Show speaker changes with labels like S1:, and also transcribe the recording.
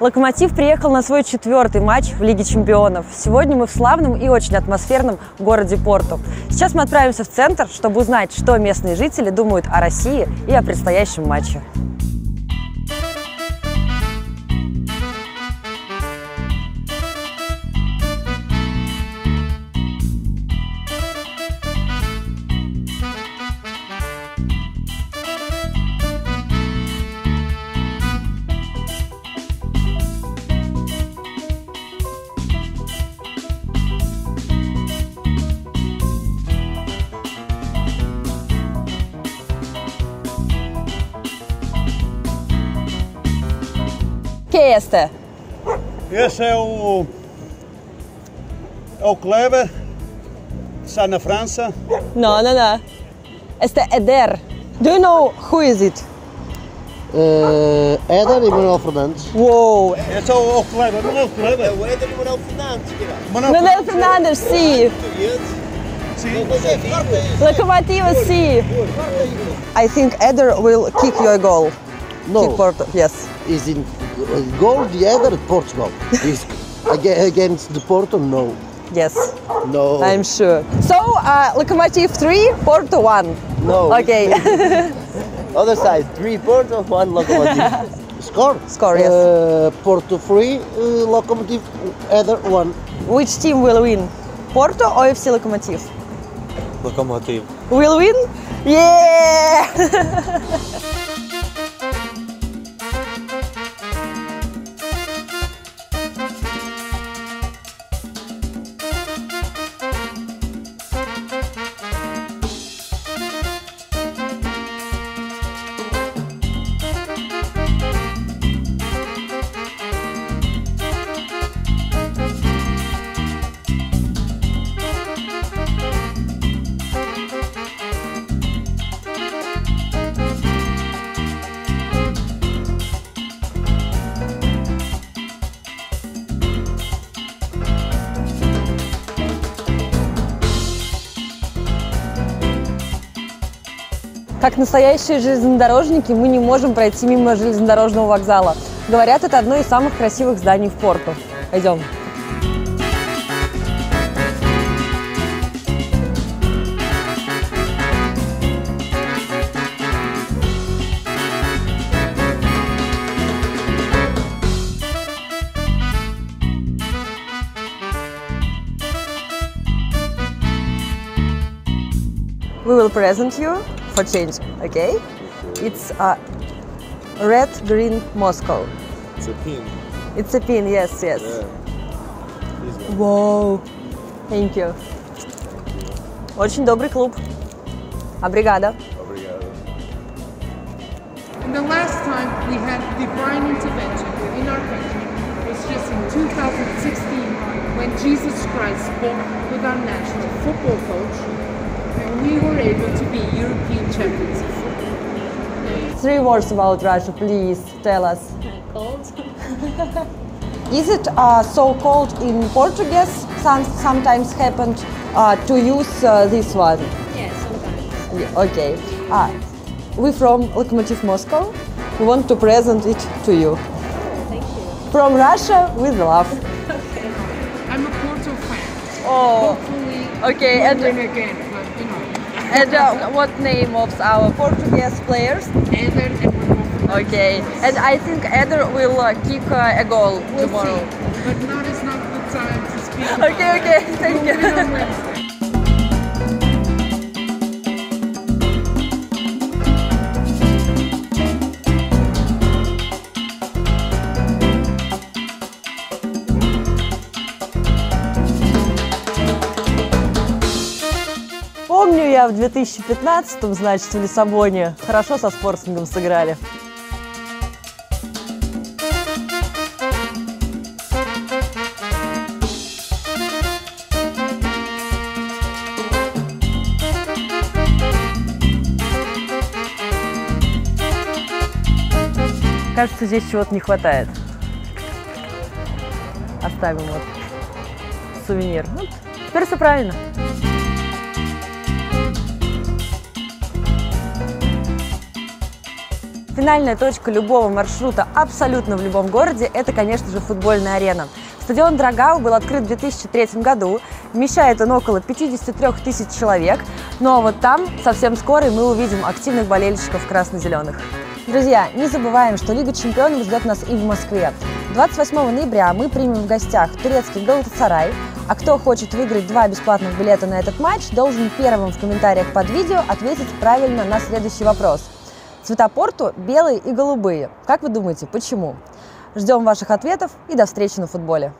S1: Локомотив приехал на свой четвертый матч в Лиге чемпионов. Сегодня мы в славном и очень атмосферном городе Порту. Сейчас мы отправимся в центр, чтобы узнать, что местные жители думают о России и о предстоящем матче. Que este?
S2: Esse é o. É o Kleber. Está na França.
S1: No, no, no. Este Eder. Do you know who is it?
S3: Uh, Éder e Manuel Fernandes.
S1: Wow.
S2: Esse é o, o Kleber, não é o Kleber?
S4: É o Éder e o Manuel Fernandes, cara.
S1: Manuel Fernandes, sim.
S2: Sim.
S4: Mas é.
S1: Locomotiva, sim. I think Eder will kick your goal.
S3: No,
S1: Kick Porto, yes.
S3: is in goal the Éder Portugal. Is against the Porto? No,
S1: Yes,
S3: no,
S1: I'm sure. So, uh, Locomotive 3, Porto 1.
S3: no.
S1: Okay.
S4: Other side, three Porto, one Lokomotiv.
S3: Score.
S1: Score, yes.
S3: Uh, Porto three, uh, Locomotive other one.
S1: Which team will win? Porto or FC Locomotive?
S4: Lokomotiv.
S1: Will win? Yeah! Как настоящие железнодорожники мы не можем пройти мимо железнодорожного вокзала. Говорят, это одно из самых красивых зданий в порту. Пойдем. We will present you for change, okay? It's a red green Moscow.
S4: It's a pin.
S1: It's a pin, yes, yes.
S4: This one.
S1: Wow. Thank you. Очень добрый клуб. Обригада.
S4: Obrigado.
S5: And the last time we had divine intervention in our country was just in 2016 when Jesus Christ spoke with our national football coach and we were able to be European champions of football.
S1: Three words about Russia, please tell us.
S6: cold.
S1: Is it uh, so cold in Portuguese? Some, sometimes happened uh, to use uh, this one.
S6: yeah, sometimes.
S1: Yeah, Okay. Uh, we from Lokomotiv Moscow. We want to present it to you.
S6: Thank you.
S1: From Russia with love. okay.
S5: I'm a Porto fan.
S1: Oh,
S5: Hopefully
S1: Okay,
S5: we'll
S1: and-
S5: win again, but you know.
S1: And uh, what name of our Portuguese players?
S5: Eder and
S1: Okay, and I think Eder will uh, kick uh, a goal
S5: We'll
S1: tomorrow.
S5: see. But now is not the time to speak
S1: Okay, okay, thank you. Я в 2015-м, значит, в Лиссабоне хорошо со спортингом сыграли. Кажется, здесь чего-то не хватает. Оставим вот сувенир. Вот. Теперь все правильно. Финальная точка любого маршрута абсолютно в любом городе – это, конечно же, футбольная арена. Стадион Драгау был открыт в 2003 году, вмещает он около 53 тысяч человек, ну а вот там совсем скоро мы увидим активных болельщиков красно-зеленых. Друзья, не забываем, что Лига чемпионов ждет нас и в Москве. 28 ноября мы примем в гостях турецкий Галатасарай, а кто хочет выиграть два бесплатных билета на этот матч, должен первым в комментариях под видео ответить правильно на следующий вопрос – Цвета порту белые и голубые. Как вы думаете, почему? Ждем ваших ответов и до встречи на футболе.